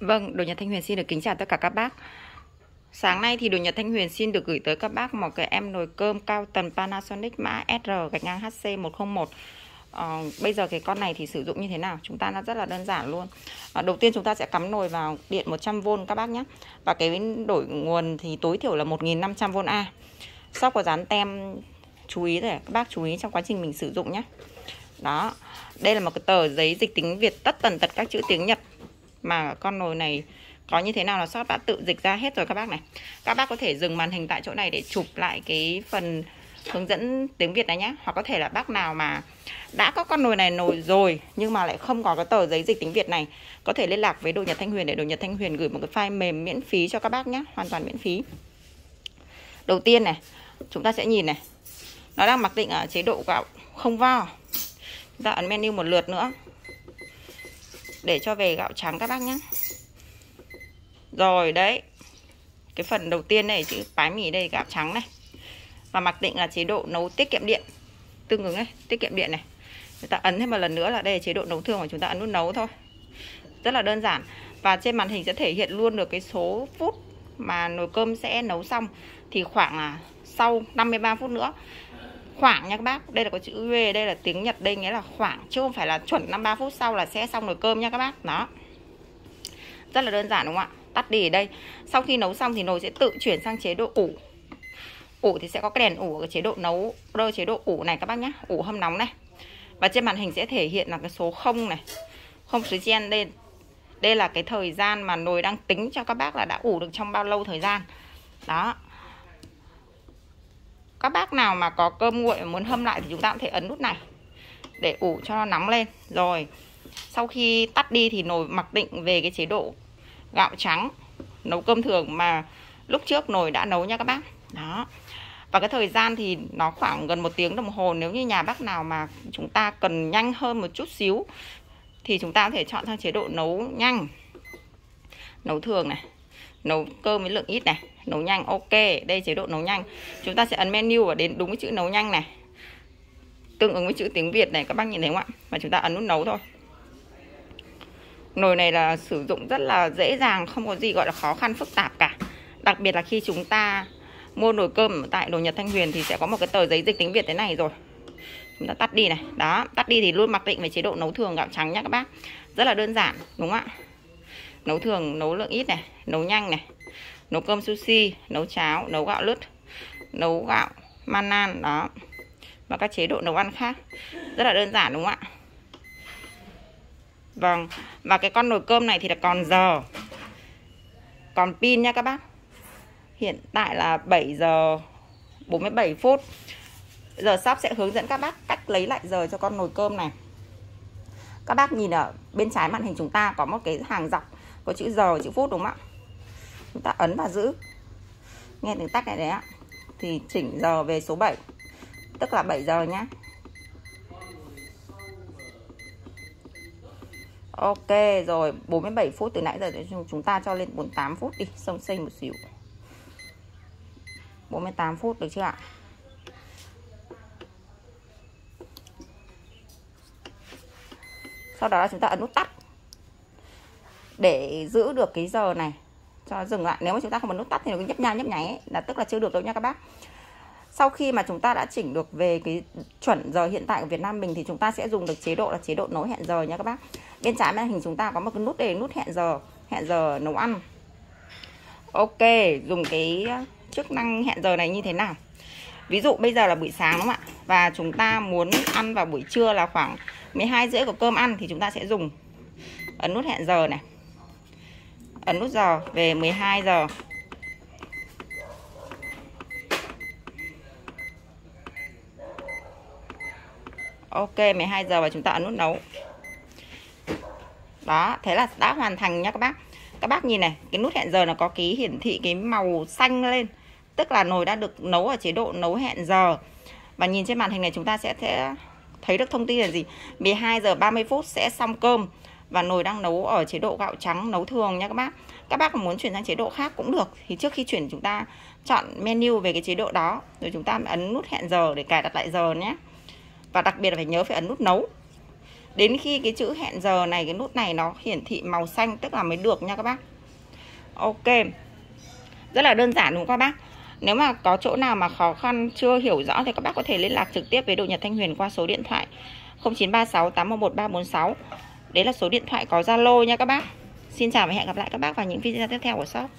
Vâng, Đồ Nhật Thanh Huyền xin được kính chào tất cả các bác. Sáng nay thì Đồ Nhật Thanh Huyền xin được gửi tới các bác một cái em nồi cơm cao tần Panasonic mã SR gạch ngang HC101. Ờ, bây giờ cái con này thì sử dụng như thế nào? Chúng ta nó rất là đơn giản luôn. À, đầu tiên chúng ta sẽ cắm nồi vào điện 100V các bác nhé. Và cái đổi nguồn thì tối thiểu là 1500V A. Sau có dán tem chú ý để các bác chú ý trong quá trình mình sử dụng nhé. Đó. Đây là một cái tờ giấy dịch tiếng Việt tất tần tật các chữ tiếng Nhật mà con nồi này có như thế nào là shop đã tự dịch ra hết rồi các bác này. Các bác có thể dừng màn hình tại chỗ này để chụp lại cái phần hướng dẫn tiếng Việt này nhé hoặc có thể là bác nào mà đã có con nồi này nồi rồi nhưng mà lại không có cái tờ giấy dịch tiếng Việt này, có thể liên lạc với đồ Nhật Thanh Huyền để đồ Nhật Thanh Huyền gửi một cái file mềm miễn phí cho các bác nhé hoàn toàn miễn phí. Đầu tiên này, chúng ta sẽ nhìn này. Nó đang mặc định ở chế độ gạo không vo. Chúng ta ấn menu một lượt nữa để cho về gạo trắng các bác nhé rồi, đấy. Cái phần đầu tiên này, chữ bái mì đây, gạo trắng này. Và mặc định là chế độ nấu tiết kiệm điện. Tương ứng này, tiết kiệm điện này. Chúng ta ấn thêm một lần nữa là đây là chế độ nấu thường của chúng ta ấn nút nấu thôi. Rất là đơn giản. Và trên màn hình sẽ thể hiện luôn được cái số phút mà nồi cơm sẽ nấu xong. Thì khoảng là sau 53 phút nữa khoảng nha các bác. Đây là có chữ V đây là tiếng Nhật đây nghĩa là khoảng chứ không phải là chuẩn 53 phút sau là sẽ xong nồi cơm nha các bác. Đó. Rất là đơn giản đúng không ạ? Tắt đi ở đây. Sau khi nấu xong thì nồi sẽ tự chuyển sang chế độ ủ. Ủ thì sẽ có cái đèn ủ ở chế độ nấu rơ chế độ ủ này các bác nhá, ủ hâm nóng này. Và trên màn hình sẽ thể hiện là cái số 0 này. Không số gen đây đây là cái thời gian mà nồi đang tính cho các bác là đã ủ được trong bao lâu thời gian. Đó các bác nào mà có cơm nguội muốn hâm lại thì chúng ta cũng thể ấn nút này để ủ cho nó nóng lên. Rồi, sau khi tắt đi thì nồi mặc định về cái chế độ gạo trắng, nấu cơm thường mà lúc trước nồi đã nấu nha các bác. Đó. Và cái thời gian thì nó khoảng gần một tiếng đồng hồ. Nếu như nhà bác nào mà chúng ta cần nhanh hơn một chút xíu thì chúng ta có thể chọn sang chế độ nấu nhanh, nấu thường này nấu cơm với lượng ít này. Nấu nhanh, ok. Đây, chế độ nấu nhanh. Chúng ta sẽ ấn menu và đến đúng cái chữ nấu nhanh này. Tương ứng với chữ tiếng Việt này, các bác nhìn thấy không ạ? Và chúng ta ấn nút nấu thôi. Nồi này là sử dụng rất là dễ dàng, không có gì gọi là khó khăn, phức tạp cả. Đặc biệt là khi chúng ta mua nồi cơm tại đồ Nhật Thanh Huyền thì sẽ có một cái tờ giấy dịch tiếng Việt thế này rồi. Chúng ta tắt đi này. Đó, tắt đi thì luôn mặc định về chế độ nấu thường gạo trắng nhá các bác. Rất là đơn giản, đúng không ạ? Nấu thường, nấu lượng ít này, nấu nhanh này, nấu cơm sushi, nấu cháo, nấu gạo lứt, nấu gạo manan đó. Và các chế độ nấu ăn khác. Rất là đơn giản, đúng không ạ? Vâng và cái con nồi cơm này thì là còn giờ. Còn pin nha các bác. Hiện tại là 7 giờ 47 phút. Giờ shop sẽ hướng dẫn các bác cách lấy lại giờ cho con nồi cơm này. Các bác nhìn ở bên trái màn hình chúng ta có một cái hàng dọc có chữ giờ chữ phút, đúng không ạ? Chúng ta ấn và giữ. Nghe tiếng tắt này đấy ạ. Thì chỉnh giờ về số 7 tức là 7 giờ nhá. Ok, rồi 47 phút từ nãy giờ chúng ta cho lên 48 phút đi Xong xây một xíu. 48 phút được chưa ạ? Sau đó chúng ta ấn nút tắt. Để giữ được cái giờ này. Cho dừng lại. Nếu mà chúng ta không bật nút tắt thì nó cứ nhấp nháy nhấp nháy ấy, là Tức là chưa được đâu nha các bác. Sau khi mà chúng ta đã chỉnh được về cái chuẩn giờ hiện tại của Việt Nam mình thì chúng ta sẽ dùng được chế độ là chế độ nấu hẹn giờ nha các bác. Bên trái màn hình chúng ta có một cái nút để nút hẹn giờ hẹn giờ nấu ăn. Ok dùng cái ờ, chức năng hẹn giờ này như thế nào? Ví dụ bây giờ là buổi sáng đúng không ạ? Và chúng ta muốn ăn vào buổi trưa là khoảng 12 rưỡi của cơm ăn thì chúng ta sẽ dùng ấn nút hẹn giờ này ấn nút giờ, về 12 giờ. Ok 12 giờ và chúng ta ấn nút nấu. Đó, thế là đã hoàn thành nhá các bác. Các bác nhìn này, cái nút hẹn giờ nó có ký hiển thị cái màu xanh lên. Tức là nồi đã được nấu ở chế độ nấu hẹn giờ. Và nhìn trên màn hình này chúng ta sẽ thấy được thông tin là gì? 12 giờ 30 phút sẽ xong cơm. Và nồi đang nấu ở chế độ gạo trắng nấu thường nha các bác. Các bác muốn chuyển sang chế độ khác cũng được. Thì trước khi chuyển, chúng ta chọn menu về cái chế độ đó, Rồi chúng ta ấn nút hẹn giờ để cài đặt lại giờ nhé. Và đặc biệt là phải nhớ phải ấn nút nấu. Đến khi cái chữ hẹn giờ này, cái nút này nó hiển thị màu xanh, tức là mới được nha các bác. Ok. Rất là đơn giản đúng không các bác? Nếu mà có chỗ nào mà khó khăn, chưa hiểu rõ thì các bác có thể liên lạc trực tiếp với đội Nhật Thanh Huyền qua số điện thoại 0936 811 346 đấy là số điện thoại có Zalo nha các bác. Xin chào và hẹn gặp lại các bác vào những video tiếp theo của shop.